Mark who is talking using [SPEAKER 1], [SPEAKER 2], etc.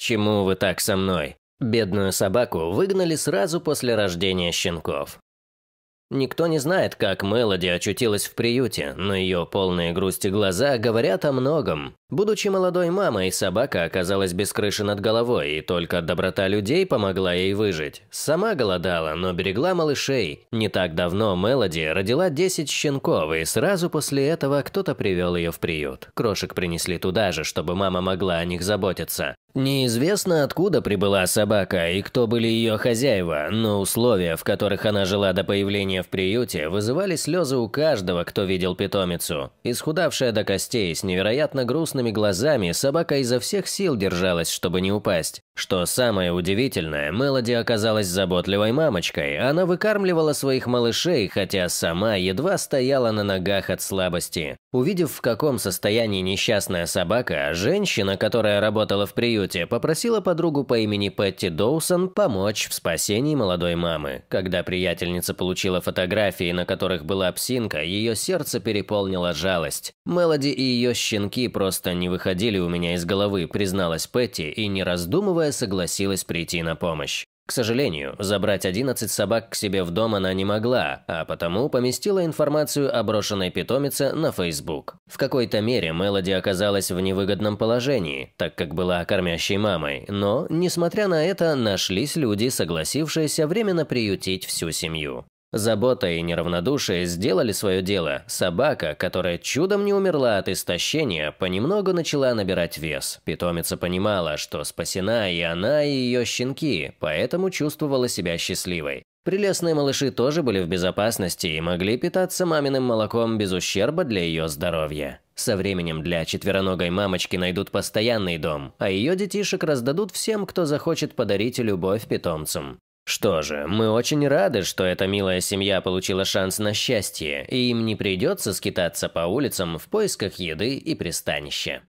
[SPEAKER 1] Почему вы так со мной? Бедную собаку выгнали сразу после рождения щенков. Никто не знает, как Мелоди очутилась в приюте, но ее полные грусти глаза говорят о многом. Будучи молодой мамой, собака оказалась без крыши над головой, и только доброта людей помогла ей выжить. Сама голодала, но берегла малышей. Не так давно Мелоди родила 10 щенков, и сразу после этого кто-то привел ее в приют. Крошек принесли туда же, чтобы мама могла о них заботиться. Неизвестно, откуда прибыла собака и кто были ее хозяева, но условия, в которых она жила до появления в приюте, вызывали слезы у каждого, кто видел питомицу. Исхудавшая до костей, с невероятно грустными глазами, собака изо всех сил держалась, чтобы не упасть. Что самое удивительное, Мелоди оказалась заботливой мамочкой. Она выкармливала своих малышей, хотя сама едва стояла на ногах от слабости. Увидев, в каком состоянии несчастная собака, женщина, которая работала в приюте, попросила подругу по имени Петти Доусон помочь в спасении молодой мамы. Когда приятельница получила фотографии, на которых была псинка, ее сердце переполнило жалость. Мелоди и ее щенки просто не выходили у меня из головы, призналась Петти и, не раздумывая, согласилась прийти на помощь. К сожалению, забрать 11 собак к себе в дом она не могла, а потому поместила информацию о брошенной питомице на Facebook. В какой-то мере Мелоди оказалась в невыгодном положении, так как была кормящей мамой, но, несмотря на это, нашлись люди, согласившиеся временно приютить всю семью. Забота и неравнодушие сделали свое дело. Собака, которая чудом не умерла от истощения, понемногу начала набирать вес. Питомица понимала, что спасена и она, и ее щенки, поэтому чувствовала себя счастливой. Прелестные малыши тоже были в безопасности и могли питаться маминым молоком без ущерба для ее здоровья. Со временем для четвероногой мамочки найдут постоянный дом, а ее детишек раздадут всем, кто захочет подарить любовь питомцам. Что же, мы очень рады, что эта милая семья получила шанс на счастье, и им не придется скитаться по улицам в поисках еды и пристанища.